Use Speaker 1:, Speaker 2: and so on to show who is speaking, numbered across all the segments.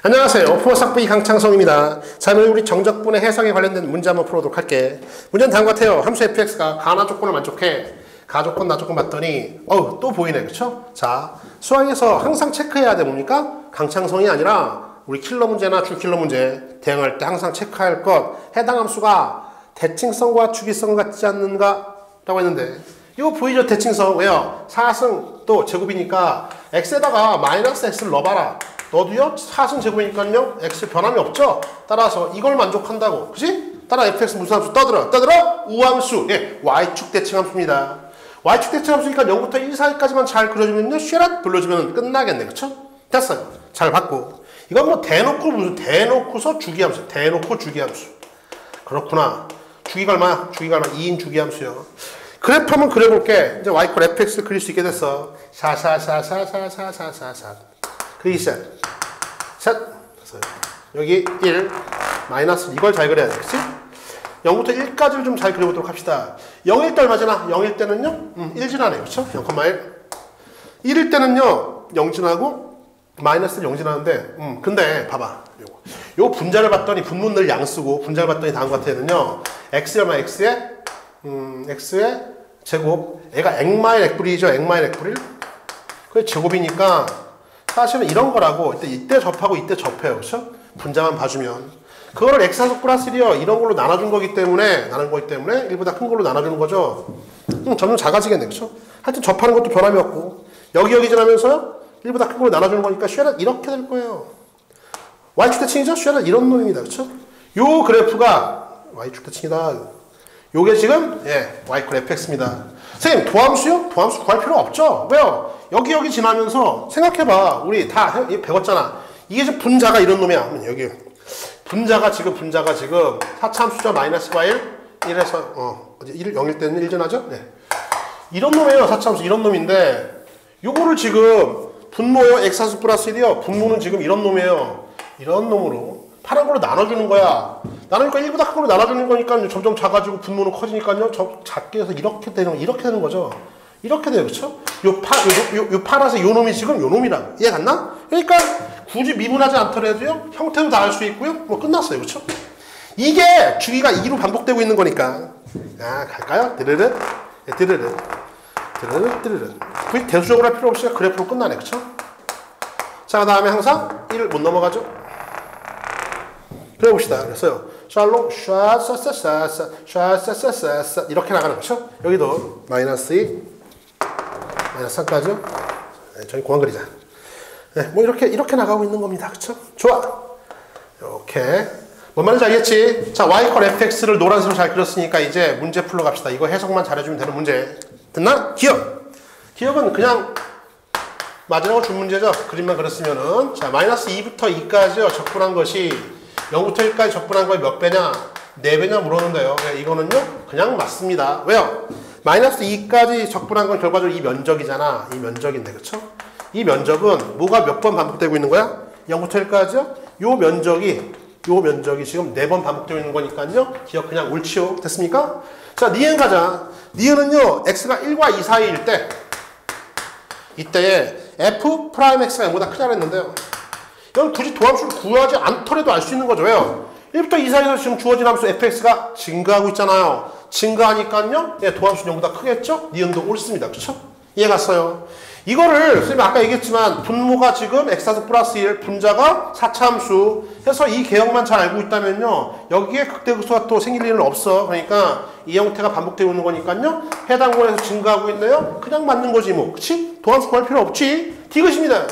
Speaker 1: 안녕하세요. 오프어삭부이 강창성입니다. 자, 오늘 우리 정적분의 해석에 관련된 문제 한번 풀어보도록 할게. 문제는 다음과 같아요. 함수 fx가 가나 조건을 만족해. 가 조건, 나 조건 봤더니 어우 또 보이네. 그쵸? 자, 수학에서 항상 체크해야 돼 뭡니까? 강창성이 아니라 우리 킬러 문제나 주킬러 문제 대응할 때 항상 체크할 것 해당 함수가 대칭성과 주기성 같지 않는가? 라고 했는데 이거 보이죠? 대칭성. 왜요? 4승 또 제곱이니까 x에다가 마이너스 x를 넣어봐라. 너도요? 4승 제곱이니까요. x 변함이 없죠? 따라서 이걸 만족한다고. 그지? 따라 fx 무슨 함수 떠들어? 떠들어? 우함수. 예, y축 대칭함수입니다. y축 대칭함수니까 0부터 1 사이까지만 잘 그려주면요. 쉐랏 불러주면 끝나겠네. 그쵸? 됐어요. 잘 봤고. 이건 뭐 대놓고 무슨 대놓고서 주기함수. 대놓고 주기함수. 그렇구나. 주기가 얼마야? 주기가 얼마? 2인 주기함수요. 그래프 한번 그려볼게. 이제 y 콜 fx를 그릴 수 있게 됐어. 샤샤샤샤샤샤샤샤. 그리기 시작. 셋. 됐어요. 여기 1. 마이너스 이걸 잘 그려야 돼. 그치? 0부터 1까지를 좀 잘 그려보도록 합시다. 0일 때 얼마 지나? 0일 때는요? 음, 1 지나네요. 그쵸? 0,1. 1일 때는요? 0 지나고 마이너스 0 지나는데 음, 근데 봐봐. 요거. 요 분자를 봤더니 분문을 양 쓰고 분자를 봤더니 다음과 같아는요. x 얼마 x에 음, x의 제곱 얘가 액마일 액불이죠. 액마일 액불일. 그게 제곱이니까 사실은 이런 거라고 이때 이때 접하고 이때 접해요. 그렇죠? 분자만 봐주면 그거를 x하고 플러스 1이요. 이런 걸로 나눠준 거기 때문에 나눈 거기 때문에 1보다 큰 걸로 나눠주는 거죠. 음, 점점 작아지겠네. 그렇죠? 하여튼 접하는 것도 변함이 없고 여기 여기 지나면서 1보다 큰 걸로 나눠주는 거니까 쉐는 이렇게 될 거예요. y축 대칭이죠? 쉐는 이런 놈입니다. 그렇죠? 요 그래프가 y축 대칭이다. 요게 지금 예, y콜 fx입니다. 선생님 도함수요? 도함수 구할 필요 없죠? 왜요? 여기 여기 지나면서 생각해봐. 우리 다 배웠잖아. 이게 지금 분자가 이런 놈이야. 여기 분자가 지금 분자가 지금 4참수죠. 마이너스 과일 1에서 어 1, 0일 때는 1전하죠? 네. 이런 놈이에요. 4참수 이런 놈인데 요거를 지금 분모요. x하수 플러스 1이요. 분모는 지금 이런 놈이에요. 이런 놈으로 파란 걸로 나눠주는 거야. 나누니까 1보다 큰 걸로 나눠주는 거니까 점점 작아지고 분모는 커지니까요. 저 작게 해서 이렇게 되는 이렇게 되는 거죠. 이렇게 돼요. 그렇죠? 요 파, 요, 요, 요 파란색 요 놈이 지금 요 놈이라고. 이해 갔나? 그러니까 굳이 미분하지 않더라도요. 형태도 다 알 수 있고요. 뭐 끝났어요. 그렇죠? 이게 주기가 2로 반복되고 있는 거니까. 아, 갈까요? 드르르. 네, 드르르. 드르르, 드르르. 굳이 대수적으로 할 필요 없이 그래프로 끝나네. 그렇죠? 자, 그 다음에 항상 1을 못 넘어가죠. 그래 봅시다. 그래서요. 샬롬 샤사사사사 샤사사사사 이렇게 나가는 거죠. 여기도 마이너스 2 마이너스 3까지 네, 저희 공항 그리자. 네, 뭐 이렇게 이렇게 나가고 있는 겁니다. 그렇죠? 좋아. 이렇게 뭔 말인지 알겠지? 자, y 컬 fx를 노란색으로 잘 그렸으니까 이제 문제 풀러 갑시다. 이거 해석만 잘해주면 되는 문제. 됐나? 기억. 기억은 그냥 마지막으로 준 문제죠. 그림만 그렸으면은 자 마이너스 2부터 2까지요. 적분한 것이 0부터 1까지 적분한 거의 몇 배냐? 4배냐 물었는데요. 네, 이거는요. 그냥 맞습니다. 왜요? 마이너스 2까지 적분한 건 결과적으로 이 면적이잖아. 이 면적인데 그쵸? 이 면적은 뭐가 몇 번 반복되고 있는 거야? 0부터 1까지요? 요 면적이 요 면적이 지금 4번 반복되고 있는 거니까요. 기역 그냥 옳지요. 됐습니까? 자, 니은 가자. 니은은요. x가 1과 2 사이일 때 이때에 f 프라임 x가 0보다 크다고 했는데요. 이건 굳이 도함수를 구하지 않더라도 알 수 있는 거죠. 왜요? 1부터 2 사이에서 지금 주어진 함수 fx가 증가하고 있잖아요. 증가하니까요. 예, 도함수 0보다 크겠죠? 니은도 옳습니다. 그쵸? 이해 갔어요? 이거를 선생님 아까 얘기했지만 분모가 지금 x하수 플러스 1 분자가 4차 함수 해서 이 개형만 잘 알고 있다면요. 여기에 극대극소가 또 생길 일은 없어. 그러니까 이 형태가 반복되고 있는 거니까요. 해당 권에서 증가하고 있네요. 그냥 맞는 거지 뭐. 그치? 도함수 구할 필요 없지? 디귿입니다.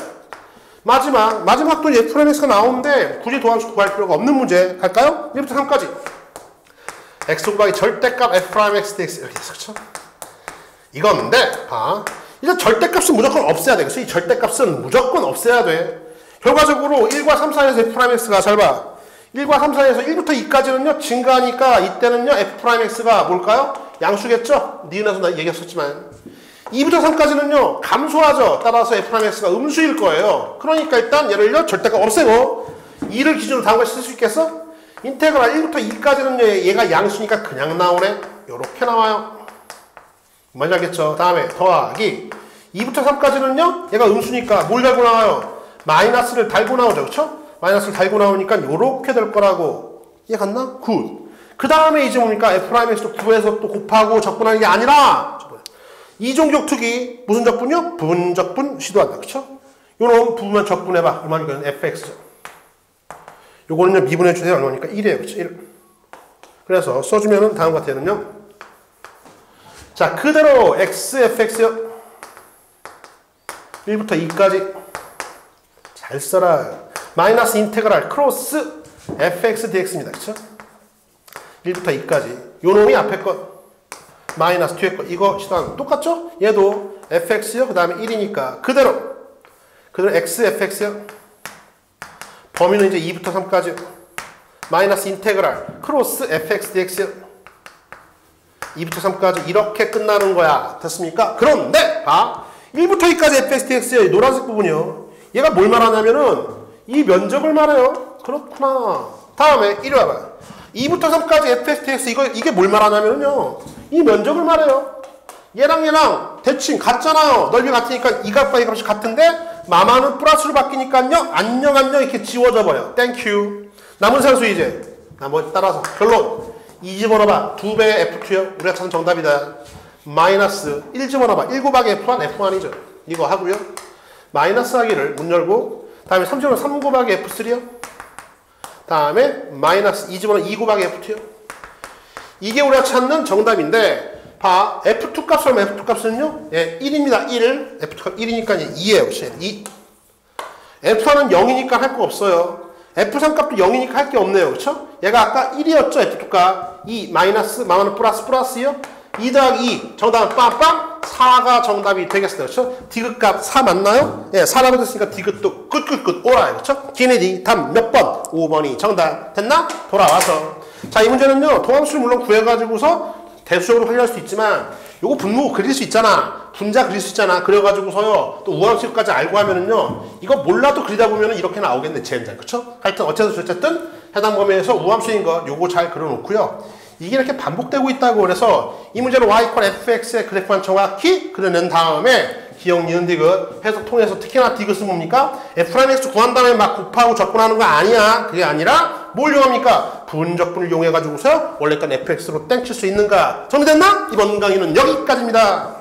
Speaker 1: 마지막, 마지막도 FMX가 나오는데 굳이 도함수 구할 필요가 없는 문제 갈까요? 1부터 3까지. x 곱하기 절대값 F'X dx 이렇게 있어. 그쵸? 이건데, 봐. 이제 절대값은 무조건 없애야 돼. 그래서 이 절대값은 무조건 없애야 돼. 결과적으로 1과 3 사이에서 F'X가 잘 봐. 1과 3 사이에서 1부터 2까지는요, 증가하니까 이때는요, F'X가 뭘까요? 양수겠죠? 니은에서 나 얘기했었지만. 2부터 3까지는요, 감소하죠. 따라서 F'X가 음수일 거예요. 그러니까 일단 얘를 요 절대값 없애고, 2를 기준으로 다음같이 쓸 수 있겠어? integral 1부터 2까지는 얘가 양수니까 그냥 나오네. 요렇게 나와요. 뭔지 알겠죠? 다음에 더하기 2부터 3까지는요. 얘가 음수니까 뭘 달고 나와요? 마이너스를 달고 나오죠. 그쵸? 마이너스를 달고 나오니까 요렇게 될 거라고 이해 갔나? 굿. 그 다음에 이제 뭡니까? F'X도 구해서 또 곱하고 적분하는 게 아니라 이종격 투기 무슨 적분이요? 분적분 시도한다. 그쵸? 요런 부분만 적분해봐. 얼마니까 fx. 요거는요, 미분해 주세요. 얼마니까 1이에요. 그쵸? 1. 그래서 써주면은 다음 같아요는요. 자, 그대로 x, fx요. 1부터 2까지. 잘 써라. 마이너스 인테그랄 크로스 fx dx입니다. 그쵸? 1부터 2까지. 요 놈이 앞에 것. 마이너스 뒤에 것. 이거 시도하는 똑같죠? 얘도 fx요. 그 다음에 1이니까 그대로. 그대로 x, fx요. 범위는 이제 2부터 3까지. 마이너스 인테그랄 크로스 fx dx요. 2부터 3까지 이렇게 끝나는 거야. 됐습니까? 그런데 봐. 1부터 2까지 fx dx의 노란색 부분이요. 얘가 뭘 말하냐면은 이 면적을 말해요. 그렇구나. 다음에 이리 와봐. 2부터 3까지 fx dx 이거 이게 뭘 말하냐면요. 이 면적을 말해요. 얘랑 얘랑 대칭 같잖아요. 넓이 같으니까 이 값과 이 값이 같은데 마마는 플러스로 바뀌니까요. 안녕 안녕 이렇게 지워져 버려. 땡큐. 남은 산수 이제 나머지 따라서 결론. 2 집어넣어봐. 2배의 F2요. 우리가 찾은 정답이다. 마이너스 1 집어넣어봐. 1 곱하기 F1, F1이죠. 이거 하고요. 마이너스 하기를 문 열고 다음에 3 집어넣어 3 곱하기 F3요. 다음에 마이너스 2 집어넣어 2 곱하기 F2요. 이게 우리가 찾는 정답인데 봐. F2 값을 하면 F2 값은요. 예, 1입니다. 1. F2 값 1이니까 2예요. 2. F1은 0이니까 할 거 없어요. F3 값도 0이니까 할 게 없네요. 그렇죠? 얘가 아까 1이었죠. F2 값. 2 마이너스 마마는 플러스 플러스요. 2 더하기 2 정답은 빵빵 4가 정답이 되겠어요. 그렇죠? 디귿 값4 맞나요? 예, 4라고 됐으니까 디귿도 끝끝끝 오라요. 그렇죠? 케네디 답 몇 번? 5번이 정답 됐나? 돌아와서 자, 이 문제는요. 도함수를 물론 구해 가지고서 대수적으로 확인할 수 있지만 요거 분모 그릴 수 있잖아. 분자 그릴 수 있잖아. 그래가지고서요. 또 우함수까지 알고 하면은요. 이거 몰라도 그리다 보면은 이렇게 나오겠네. 젠장. 그쵸? 하여튼 어쨌든 어쨌든 해당 범위에서 우함수인 거 요거 잘 그려놓고요. 이게 이렇게 반복되고 있다고 그래서 이 문제는 y 이 fx의 그래프만 정확히 그려낸 다음에 기억, 니은, 디귿 해석 통해서 특히나 디귿은 뭡니까? f'x 구한 다음에 막 곱하고 적분하는 거 아니야. 그게 아니라 뭘 이용합니까? 분적분을 이용해가지고서 원래 건 fx로 땡칠 수 있는가? 정리됐나? 이번 강의는 여기까지입니다.